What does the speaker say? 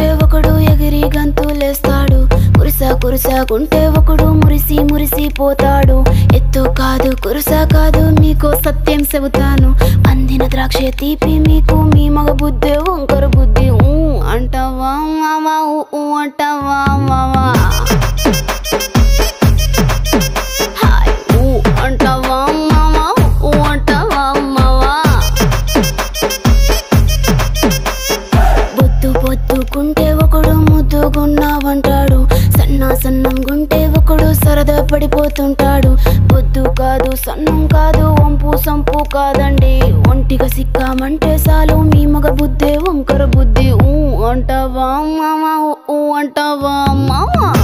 కురిసాకుంటే ఒకడు ఎగిరి గంతులేస్తాడు కురిసా కురిసాకుంటే ఒకడు మురిసి మురిసి పోతాడు. ఎత్తు కాదు కురుసా కాదు మీకు సత్యం చెబుతాను. అందిన ద్రాక్ష తీపి మీకు మీ మగ బుద్ధి ఒంకరు బుద్ధి వా మావా ఒకడు ముద్దుగున్నావంటాడు. సన్నా సన్నం గుంటే ఒకడు సరదా పడిపోతుంటాడు. పొద్దు కాదు సన్నం కాదు వంపు సంపు కాదండి. ఒంటిగా సిక్కామంటే చాలు మీ మగ బుద్ధే వంకర బుద్ధి. ఊ అంటావా మామా ఊ అంటావా మామా?